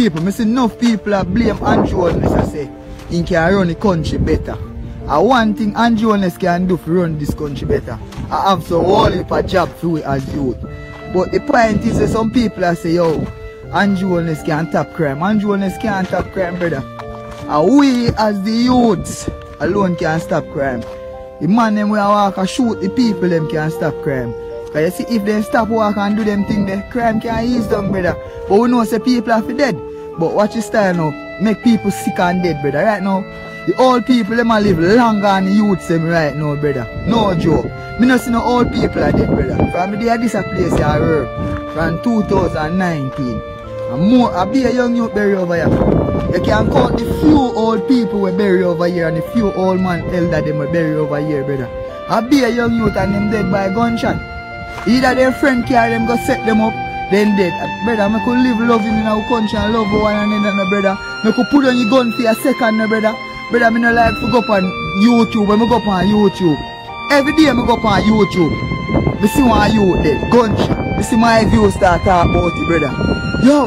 People, I see enough people are blame Andrew Holness I say he can run the country better. And one thing Andrew Holness can do to run this country better. I have some whole heap of job for we as youth. But the point is some people are say, yo, Andrew Holness can't stop crime. Andrew Holness can't stop crime, brother. And we as the youths alone can't stop crime. The man them will walk and shoot the people them can't stop crime. Cause you see if they stop walk and do them thing the crime can ease down brother. But we know say people are for dead. But watch your style now. Make people sick and dead brother. Right now, the old people them a live longer than the youths them right now brother. No joke. Me not see no old people are dead brother. From the day this place I work. From 2019. And more, I be a young youth bury over here. You can count the few old people we bury over here and the few old man elder them we bury over here, brother. I be a young youth and them dead by gunshot. Either their friend carry them go set them up, then dead. Brother, I could live loving in our country and love one another, no, brother. I could put on your gun for a second, no, brother. Brother, me no like to go up on YouTube, when I go up on YouTube. Every day I go up on YouTube. Me see one youth dead, gunshot. Me see my view start talk about it, brother. Yo,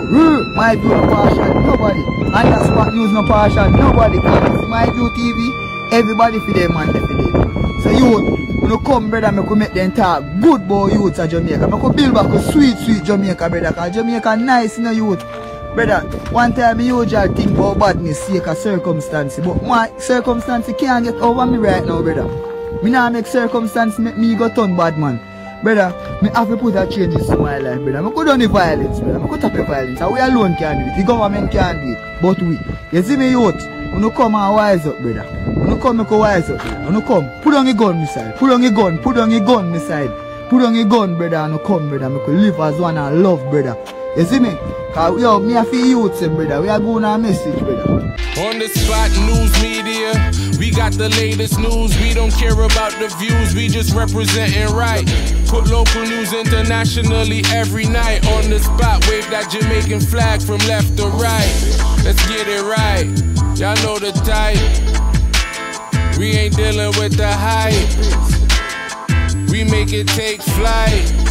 my view no partial, nobody. And that spot news no partial, nobody. See my view TV, everybody for them man, for them. So youth, when you come, brother, me could make them talk good boy youths of Jamaica. Me could build back a sweet, sweet Jamaica, brother. Cause Jamaica nice, you know, youth. Brother, one time me usually think about badness sake of circumstance. But my circumstance can't get over me right now, brother. Me not make circumstance make me go turn bad man. Brother, me have to put a changes to my life, brother. Me could the violence, brother. Me could the violence. And we alone can do it. The government can do it. But we. You see me youth? When you come and wise up, brother. When you come, make you wise up. brother. When you come, put on your gun, me side. Put on your gun, put on your gun, me side. Put on your gun, brother, and you come, brother. Make you live as one and love, brother. You see me? Cause yo, me a feel youths, eh, brother. We are going on a message, brother. On the spot news media, we got the latest news. We don't care about the views, we just representing right. Put local news internationally every night. On the spot, wave that Jamaican flag from left to right. Let's get it right. Y'all know the type. We ain't dealing with the hype. We make it take flight.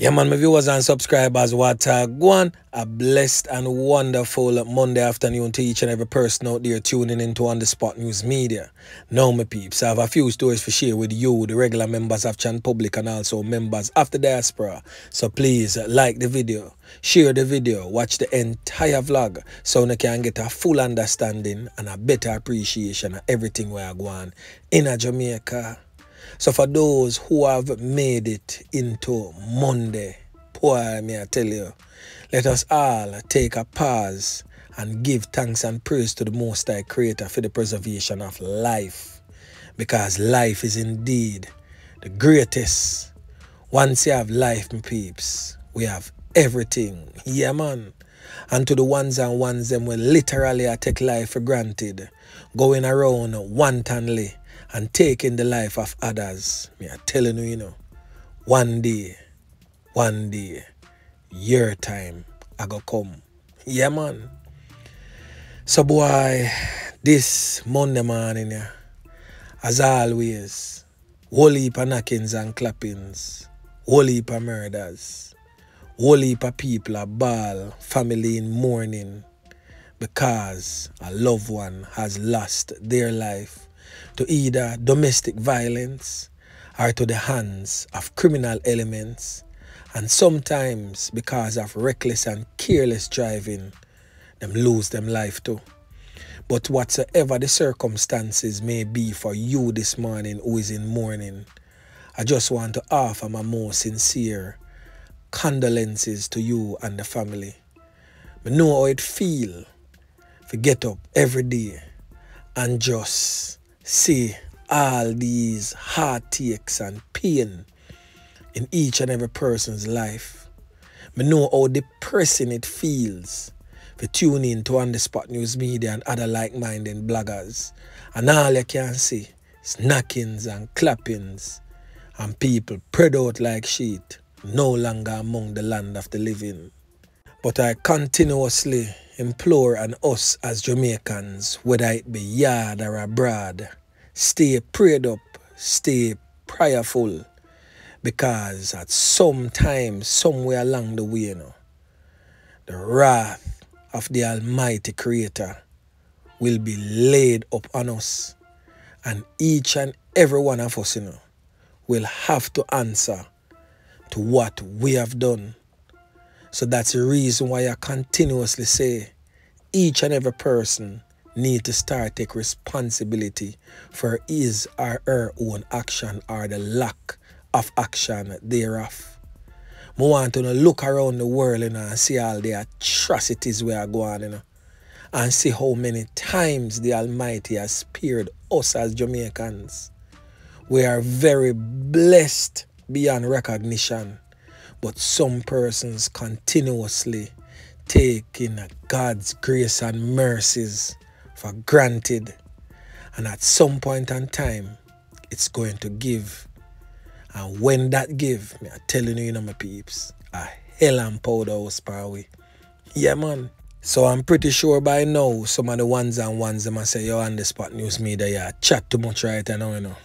Yeah, man, my viewers and subscribers, what uh, go on. A blessed and wonderful Monday afternoon to each and every person out there tuning into On The Spot News Media. Now, my peeps, I have a few stories to share with you, the regular members of Chan Public and also members of the diaspora. So please like the video, share the video, watch the entire vlog so you can get a full understanding and a better appreciation of everything we are going in a Jamaica. So for those who have made it into Monday, boy, may I tell you, let us all take a pause and give thanks and praise to the Most High Creator for the preservation of life. Because life is indeed the greatest. Once you have life, my peeps, we have everything. Yeah, man. And to the ones and ones them will literally I take life for granted, going around wantonly and taking the life of others. Me are telling you, you know, one day, one day, your time I go come. Yeah, man. So, boy, this Monday morning, as always, whole heap of knockings and clappings, whole heap of murders, whole heap of people are ball, family in mourning because a loved one has lost their life to either domestic violence or to the hands of criminal elements, and sometimes because of reckless and careless driving, them lose them life too. But whatsoever the circumstances may be for you this morning who is in mourning, I just want to offer my most sincere condolences to you and the family. I know how it feel to get up every day and just see all these heartaches and pain in each and every person's life. I know how depressing it feels to tune in to On The Spot News Media and other like-minded bloggers. And all you can see is knockings and clappings and people spread out like sheet, no longer among the land of the living. But I continuously implore on us as Jamaicans, whether it be yard or abroad, stay prayed up, stay prayerful, because at some time, somewhere along the way, you know, the wrath of the Almighty Creator will be laid upon us. And each and every one of us, you know, will have to answer to what we have done. So that's the reason why I continuously say each and every person need to start take responsibility for his or her own action or the lack of action thereof. I want to look around the world you know, and see all the atrocities we are going you know, and see how many times the Almighty has spared us as Jamaicans. We are very blessed beyond recognition, but some persons continuously taking God's grace and mercies for granted. And at some point in time, it's going to give. And when that give, me I telling you, you know, my peeps, a hell and powder house power. Yeah, man. So I'm pretty sure by now, some of the ones and ones them say, yo, on the spot news media, yeah, chat too much right now, you know.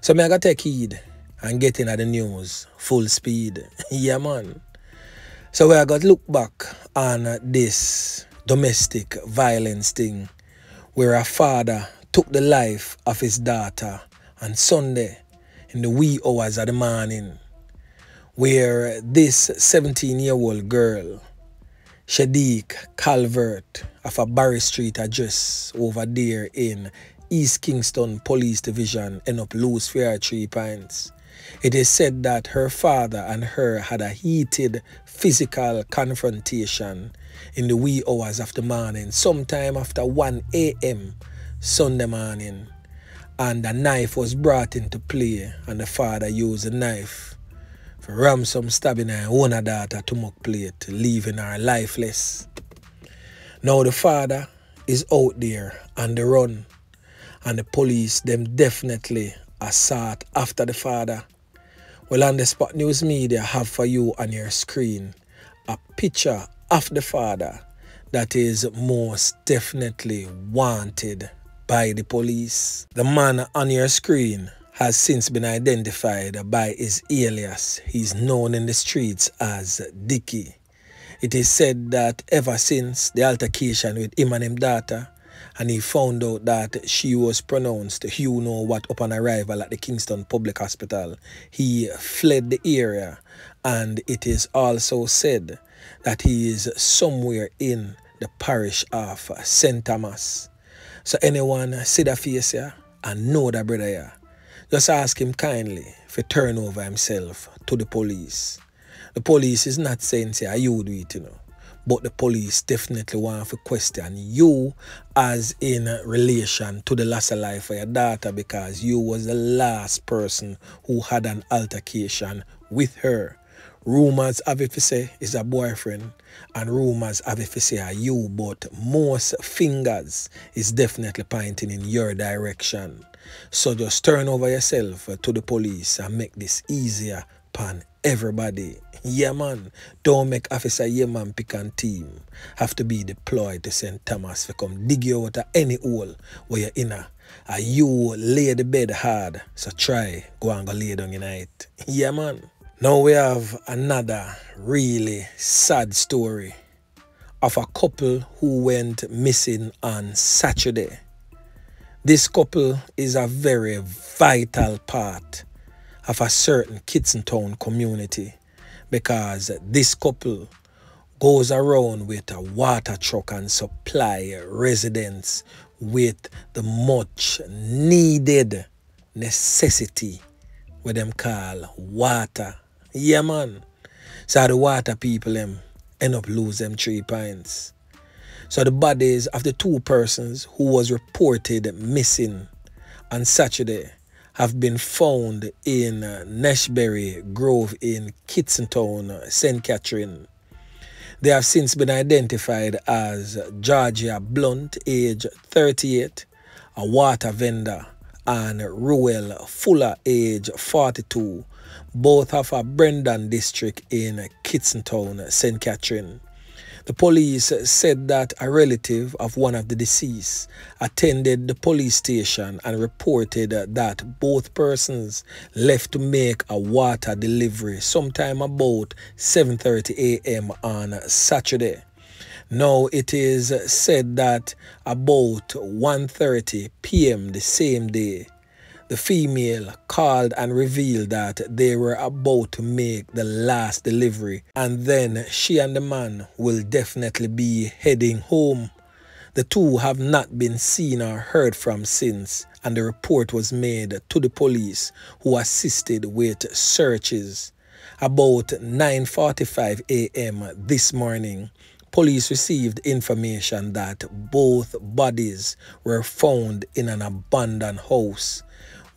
So me I gotta take heed and get in at the news full speed. yeah, man. So we I got look back on this domestic violence thing where a father took the life of his daughter on Sunday in the wee hours of the morning, where this 17 year old girl, Shadiq Calvert of a Barry Street address over there in East Kingston Police Division, end up lose fair three pints. It is said that her father and her had a heated physical confrontation in the wee hours of the morning, sometime after 1 a.m. Sunday morning. And a knife was brought into play, and the father used a knife for ransom stabbing her own daughter to mock plate, leaving her lifeless. Now the father is out there on the run, and the police them definitely are sought after the father. Well, on the Spot News Media have for you on your screen a picture of the father that is most definitely wanted by the police. The man on your screen has since been identified by his alias. He's known in the streets as Dicky. It is said that ever since the altercation with him and his daughter, and he found out that she was pronounced you know what upon arrival at the Kingston Public Hospital, he fled the area and it is also said that he is somewhere in the parish of St. Thomas. So anyone see that face here and know that brother here, just ask him kindly to turn over himself to the police. The police is not saying say you do it, you know. But the police definitely want to question you as in relation to the of life of your daughter because you was the last person who had an altercation with her Rumors have it say is a boyfriend, and rumors have it say are you, but most fingers is definitely pointing in your direction. So just turn over yourself to the police and make this easier upon everybody. Yeah, man. Don't make Officer Yeman pick and team have to be deployed to St. Thomas to come dig you out of any hole where you're in. A, you lay the bed hard. So try go and go lay down it. Yeah, man. Now we have another really sad story of a couple who went missing on Saturday. This couple is a very vital part of a certain Kitson Town community because this couple goes around with a water truck and supply residents with the much needed necessity what them call water yeah, man. So the water people them end up lose them three pints. So the bodies of the two persons who was reported missing on Saturday have been found in uh, Nashberry Grove in Kitson Town, St. Catherine. They have since been identified as Georgia Blunt, age 38, a water vendor, and Ruel Fuller, age 42, both of a Brendan district in Kitson Town, St. Catherine. The police said that a relative of one of the deceased attended the police station and reported that both persons left to make a water delivery sometime about 7:30 a.m. on Saturday. Now it is said that about 1:30 p.m. the same day, the female called and revealed that they were about to make the last delivery and then she and the man will definitely be heading home. The two have not been seen or heard from since and the report was made to the police who assisted with searches. About 9:45 a.m. this morning, police received information that both bodies were found in an abandoned house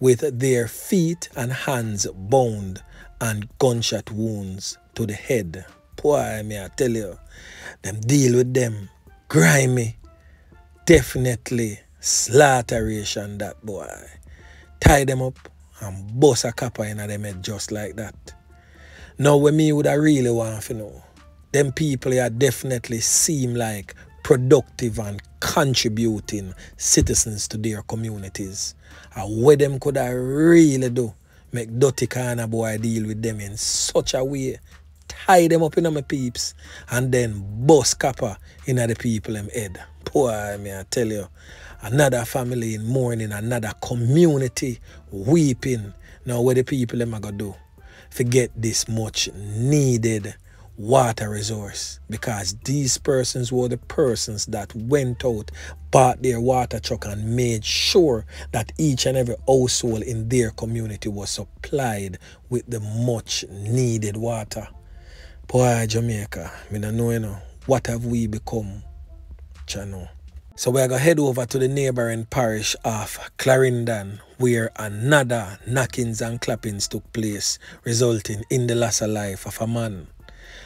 with their feet and hands bound and gunshot wounds to the head. Boy, may I tell you, them deal with them grimy, definitely slaughteration that boy. Tie them up and bust a copper in them head just like that. Now, when me would I really want to know, them people here definitely seem like productive and contributing citizens to their communities. And what them could I really do, make dirty kind of boy deal with them in such a way, tie them up in my peeps, and then bust copper in the people them head. Boy, me I tell you, another family in mourning, another community weeping. Now what the people them are gonna do? Forget this much needed water resource because these persons were the persons that went out, bought their water truck and made sure that each and every household in their community was supplied with the much needed water. Boy, Jamaica, me don't know, you know, what have we become? Channel. So we're going to head over to the neighboring parish of Clarendon where another knockings and clappings took place, resulting in the loss of life of a man.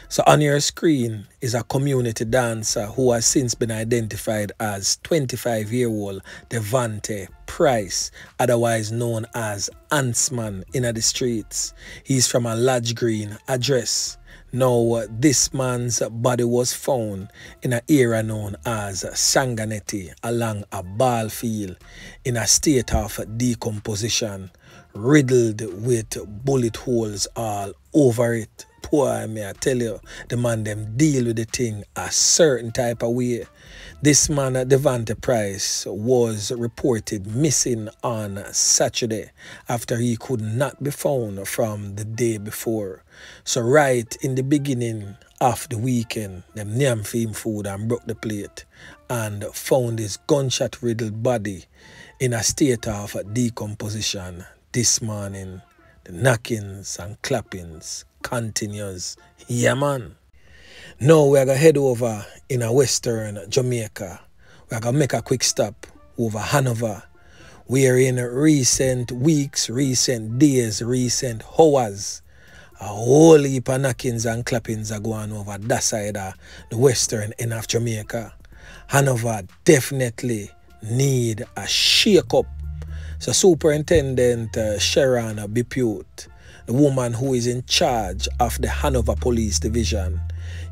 So on your screen is a community dancer who has since been identified as 25-year-old Devantee Pryce, otherwise known as Antsman in the streets. He's from a large Green address. Now, this man's body was found in an area known as Sanganetti along a ball field in a state of decomposition, riddled with bullet holes all over it poor, may I tell you, the man them deal with the thing a certain type of way. This man at Devantee Pryce was reported missing on Saturday after he could not be found from the day before. So right in the beginning of the weekend, them name him food and broke the plate and found his gunshot riddled body in a state of decomposition this morning. Knockings and clappings continues. Yeah, man. Now we're going to head over in a western Jamaica. We're going to make a quick stop over Hanover. We are in recent weeks, recent days, recent hours. A whole heap of knockings and clappings are going over that side of the western end of Jamaica. Hanover definitely need a shake up. So Superintendent uh, Sharon Beeput the woman who is in charge of the Hanover Police Division.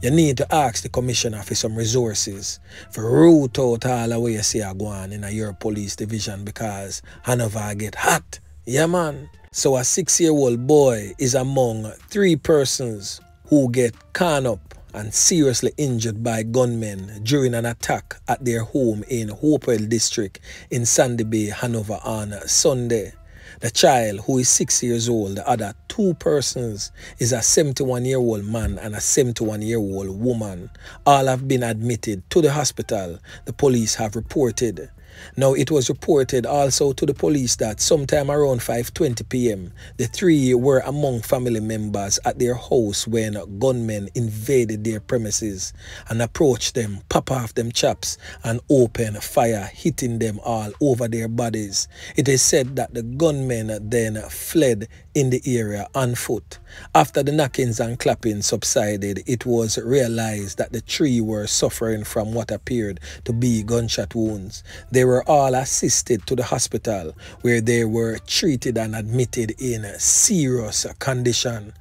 You need to ask the commissioner for some resources for root out all the way you see are going in your police division because Hanover get hot. Yeah, man. So a six-year-old boy is among three persons who get caught up and seriously injured by gunmen during an attack at their home in Hopewell District in Sandy Bay, Hanover on Sunday. The child, who is six years old, the other two persons, is a 71 year old man and a 71 year old woman. All have been admitted to the hospital, the police have reported. Now, it was reported also to the police that sometime around 5.20 p.m., the three were among family members at their house when gunmen invaded their premises and approached them, pop off them chaps, and open fire, hitting them all over their bodies. It is said that the gunmen then fled in the area on foot. After the knockings and clappings subsided, it was realized that the three were suffering from what appeared to be gunshot wounds. They were all assisted to the hospital where they were treated and admitted in serious condition.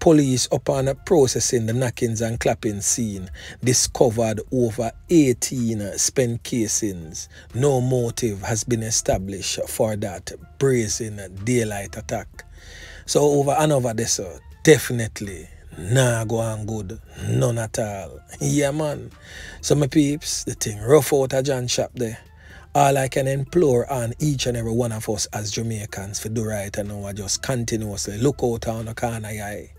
Police, upon processing the knockings and clapping scene, discovered over 18 spent casings. No motive has been established for that brazen daylight attack. So over and over this, uh, definitely nah go on good. None at all. Yeah, man. So, my peeps, the thing rough out a John shop there. All I can implore on each and every one of us as Jamaicans for do right and now just continuously look out on the corner eye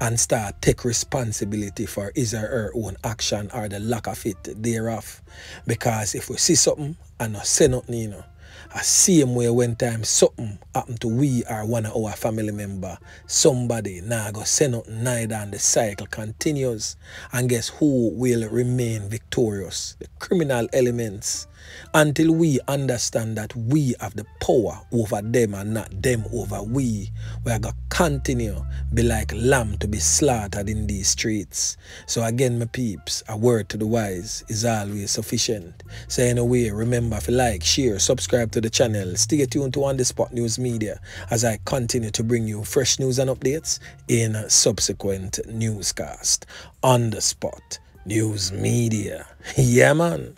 and start take responsibility for his or her own action or the lack of it thereof. Because if we see something and not say nothing, you know, a same way when time something happen to we or one of our family member, somebody now go say nothing neither and the cycle continues. And guess who will remain victorious? The criminal elements. Until we understand that we have the power over them and not them over we, we are going to continue be like lamb to be slaughtered in these streets. So again, my peeps, a word to the wise is always sufficient. So anyway, remember if you like, share, subscribe to the channel, stay tuned to On The Spot News Media as I continue to bring you fresh news and updates in subsequent newscast. On The Spot News Media. Yeah, man.